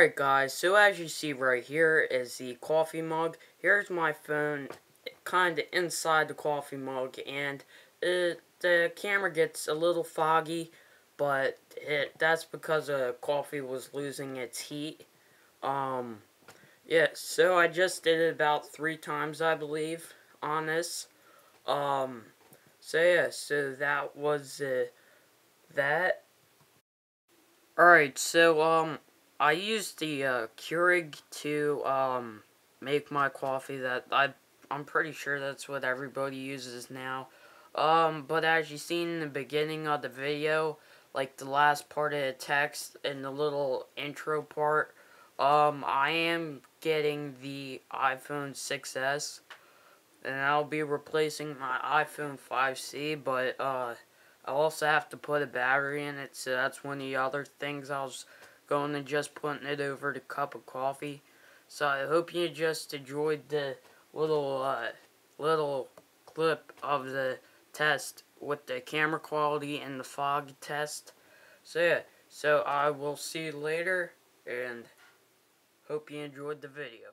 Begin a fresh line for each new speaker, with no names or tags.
Alright guys, so as you see right here is the coffee mug. Here's my phone kind of inside the coffee mug and it, the camera gets a little foggy but it that's because the coffee was losing its heat. Um, yeah, so I just did it about three times I believe on this. Um, so yeah, so that was uh, that. Alright, so um, I used the uh, Keurig to um, make my coffee. That I I'm pretty sure that's what everybody uses now. Um, but as you seen in the beginning of the video, like the last part of the text and the little intro part, um, I am getting the iPhone 6s, and I'll be replacing my iPhone 5C, but uh, I also have to put a battery in it, so that's one of the other things I was going and just putting it over the cup of coffee. So I hope you just enjoyed the little uh, little clip of the test with the camera quality and the fog test. So yeah, so I will see you later and hope you enjoyed the video.